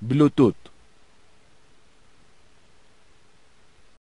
Bluetooth.